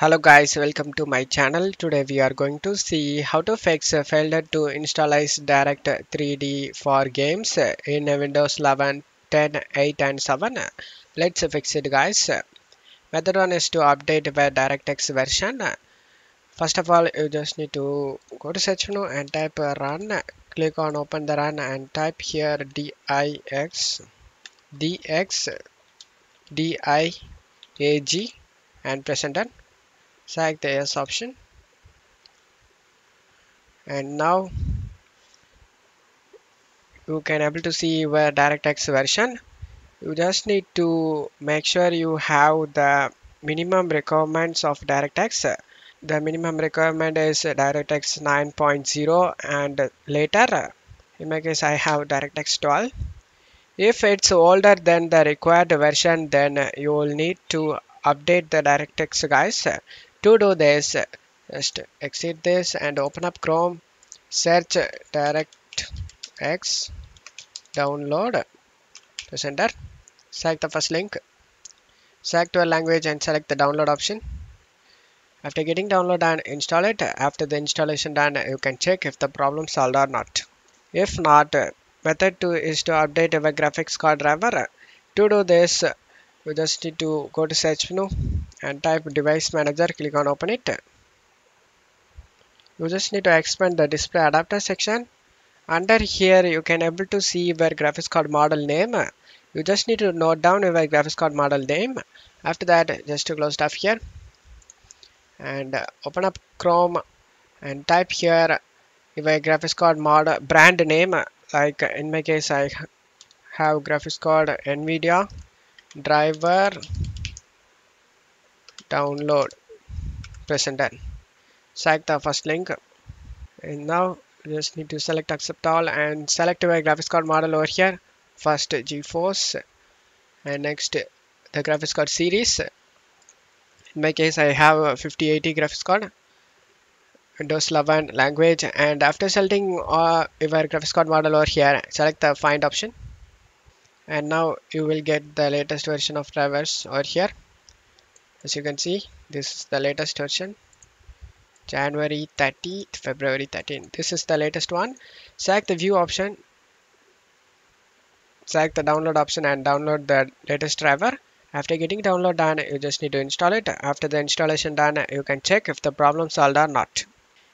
Hello guys, welcome to my channel. Today we are going to see how to fix a failure to instalize Direct 3D for games in Windows 11, 10, 8 and 7. Let's fix it guys. Method 1 is to update the DirectX version. First of all, you just need to go to search menu and type run. Click on open the run and type here dix dx diag and press enter select the yes option. And now you can able to see where DirectX version. You just need to make sure you have the minimum requirements of DirectX the minimum requirement is DirectX 9.0 and later in my case I have DirectX 12 if it's older than the required version then you will need to update the DirectX guys to do this just exit this and open up Chrome search DirectX download press enter select the first link select your language and select the download option. After getting download and install it after the installation done you can check if the problem solved or not. If not method 2 is to update your graphics card driver. To do this you just need to go to search menu and type device manager click on open it. You just need to expand the display adapter section. Under here you can able to see your graphics card model name. You just need to note down your graphics card model name. After that just to close stuff here. And open up chrome and type here your graphics card model brand name. Like in my case i have graphics card nvidia driver download press enter select the first link. And now you just need to select accept all and select your graphics card model over here. First geforce. And next the graphics card series. In my case i have a 5080 graphics card windows 11 language. And after selecting uh, your graphics card model over here select the find option. And now you will get the latest version of drivers over here as you can see this is the latest version. January 30 February 13 this is the latest one. Select the view option. Select the download option and download the latest driver. After getting download done you just need to install it. After the installation done you can check if the problem solved or not.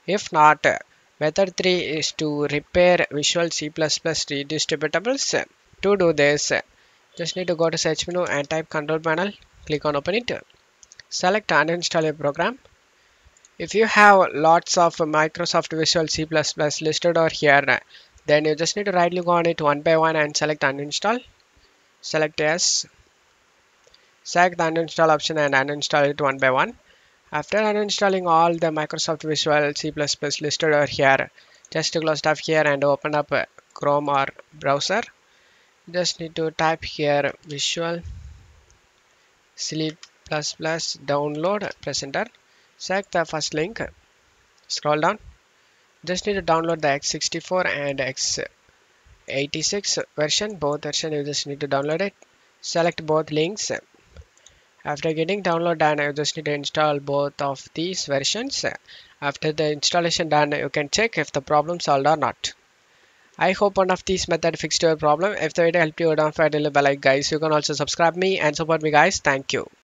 If not method 3 is to repair visual C++ redistributables. To do this just need to go to search menu and type control panel. Click on open it select and uninstall a program. If you have lots of Microsoft Visual C++ listed over here then you just need to right click on it one by one and select uninstall select yes. Select the uninstall option and uninstall it one by one. After uninstalling all the Microsoft Visual C++ listed over here just close stuff here and open up Chrome or browser. Just need to type here visual C++ download press enter select the first link scroll down just need to download the x64 and x86 version both version you just need to download it select both links after getting download done you just need to install both of these versions after the installation done you can check if the problem solved or not I hope one of these method fixed your problem. If the video helped you, don't forget to leave a like guys. You can also subscribe me and support me guys. Thank you.